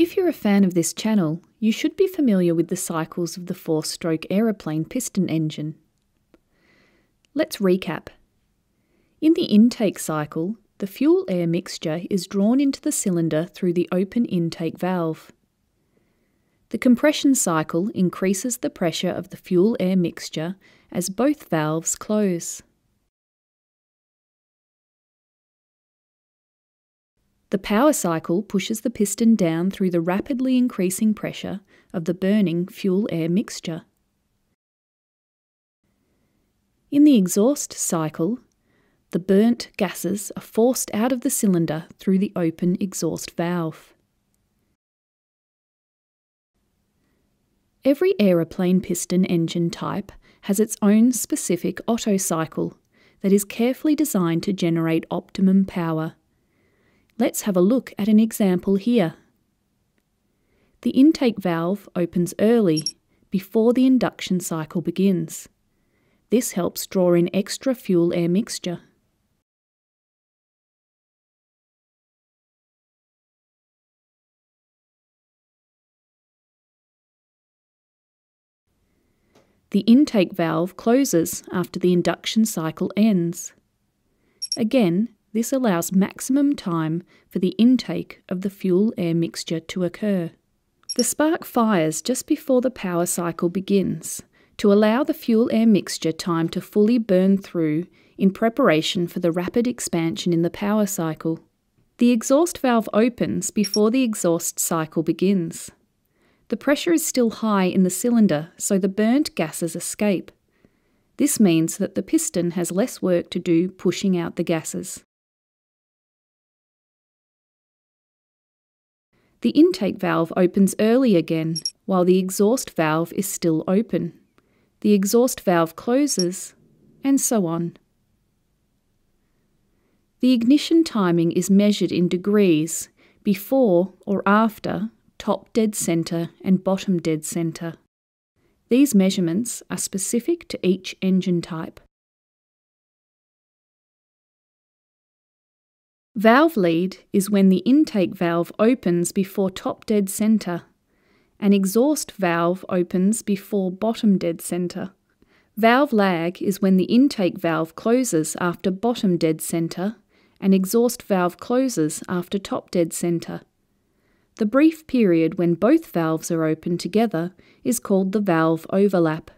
If you're a fan of this channel, you should be familiar with the cycles of the four stroke aeroplane piston engine. Let's recap. In the intake cycle, the fuel air mixture is drawn into the cylinder through the open intake valve. The compression cycle increases the pressure of the fuel air mixture as both valves close. The power cycle pushes the piston down through the rapidly increasing pressure of the burning fuel air mixture. In the exhaust cycle, the burnt gases are forced out of the cylinder through the open exhaust valve. Every aeroplane piston engine type has its own specific Otto cycle that is carefully designed to generate optimum power. Let's have a look at an example here. The intake valve opens early, before the induction cycle begins. This helps draw in extra fuel air mixture. The intake valve closes after the induction cycle ends. Again, this allows maximum time for the intake of the fuel air mixture to occur. The spark fires just before the power cycle begins to allow the fuel air mixture time to fully burn through in preparation for the rapid expansion in the power cycle. The exhaust valve opens before the exhaust cycle begins. The pressure is still high in the cylinder, so the burnt gases escape. This means that the piston has less work to do pushing out the gases. The intake valve opens early again, while the exhaust valve is still open. The exhaust valve closes, and so on. The ignition timing is measured in degrees before or after top dead centre and bottom dead centre. These measurements are specific to each engine type. Valve lead is when the intake valve opens before top dead centre, and exhaust valve opens before bottom dead centre. Valve lag is when the intake valve closes after bottom dead centre and exhaust valve closes after top dead centre. The brief period when both valves are open together is called the valve overlap.